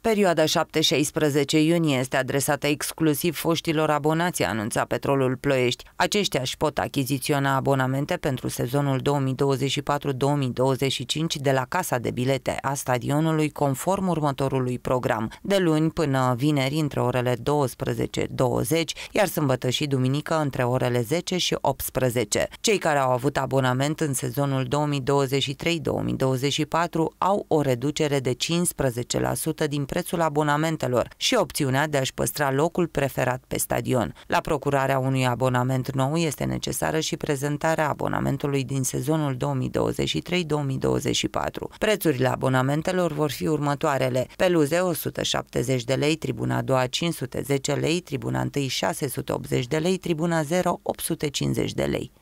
Perioada 7-16 iunie este adresată exclusiv foștilor abonați, anunța Petrolul Ploiești. Aceștia își pot achiziționa abonamente pentru sezonul 2024-2025 de la Casa de Bilete a stadionului conform următorului program. De luni până vineri între orele 12-20, iar sâmbătă și duminică între orele 10 și 18. Cei care au avut abonament în sezonul 2023-2024 au o reducere de 15% din prețul abonamentelor și opțiunea de a-și păstra locul preferat pe stadion. La procurarea unui abonament nou este necesară și prezentarea abonamentului din sezonul 2023-2024. Prețurile abonamentelor vor fi următoarele. Peluze 170 de lei, tribuna a doua 510 lei, tribuna 1 680 de lei, tribuna 0 850 de lei.